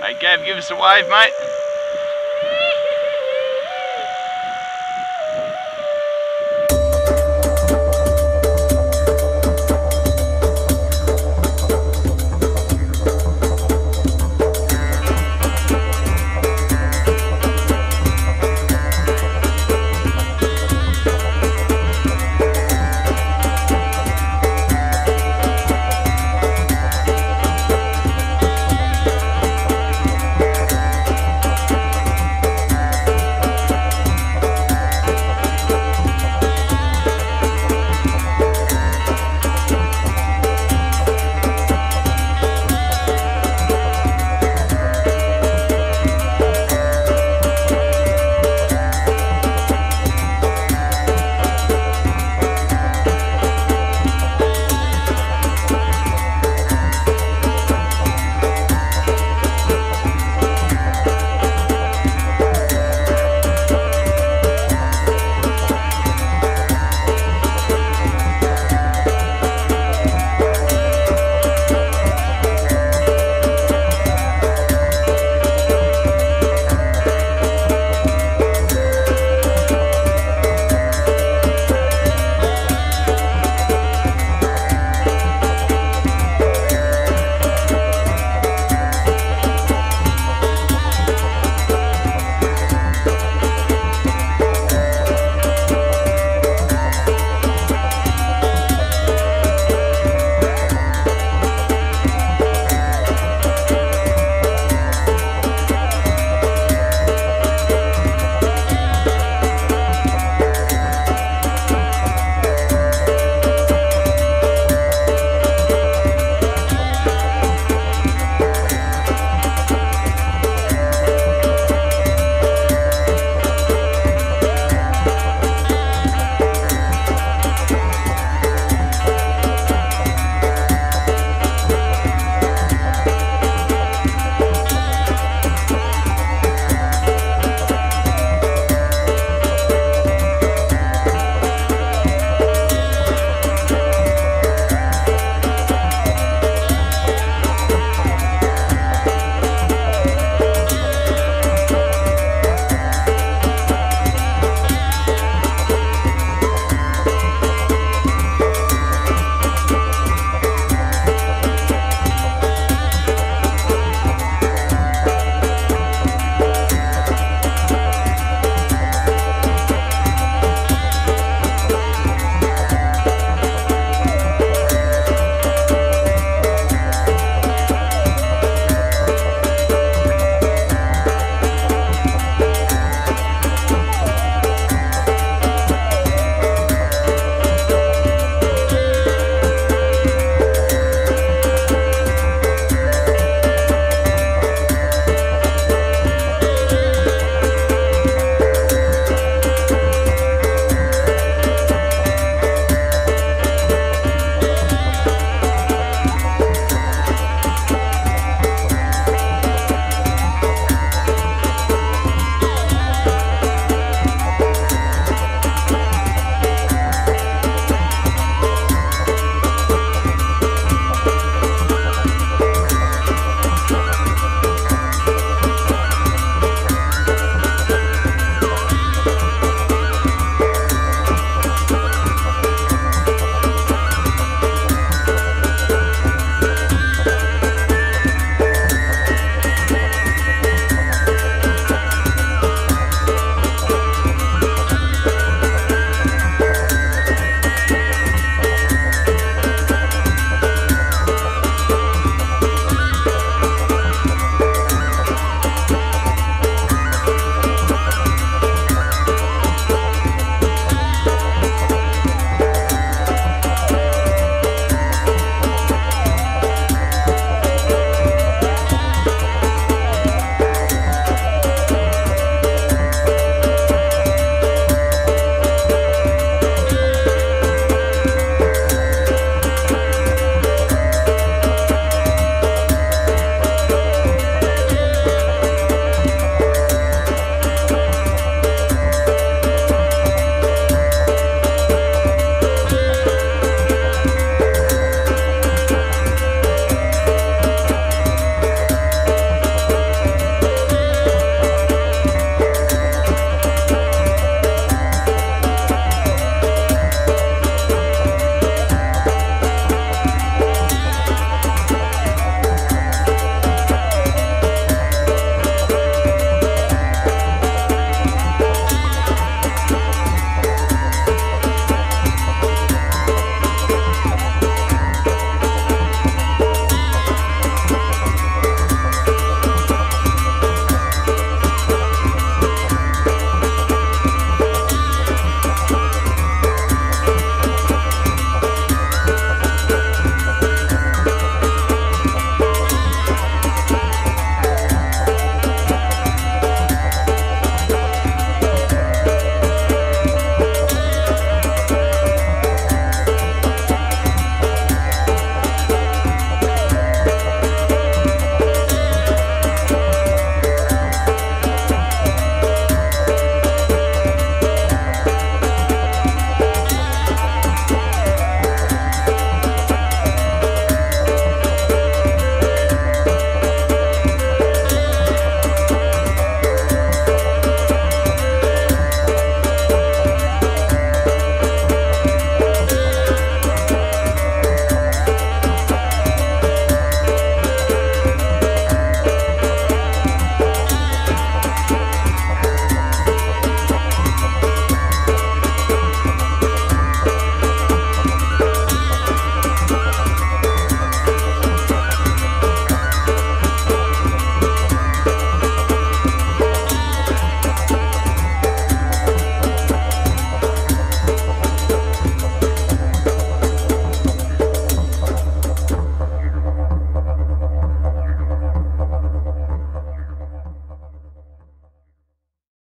Hey Gav, give us a wave, mate.